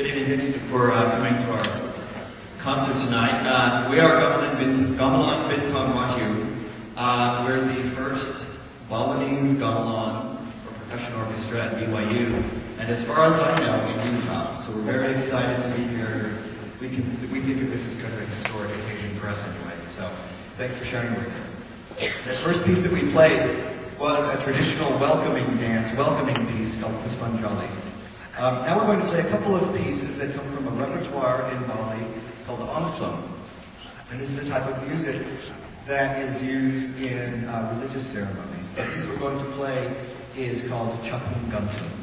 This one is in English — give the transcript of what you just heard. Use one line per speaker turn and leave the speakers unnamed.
Good evening, thanks for uh, coming to our concert tonight. Uh, we are Gamelan Bin- Gamelan Wahyu. Uh, we're the first Balinese gamelan or percussion orchestra at BYU, and as far as I know, in Utah. So we're very excited to be here. We can we think of this as kind of a historic occasion for us anyway. So thanks for sharing with us. The first piece that we played was a traditional welcoming dance, welcoming piece called Puspanjali. Um, now we're going to play a couple of pieces that come from a repertoire in Bali called angklung. And this is a type of music that is used in uh, religious ceremonies. The piece we're going to play is called Capung Gantung.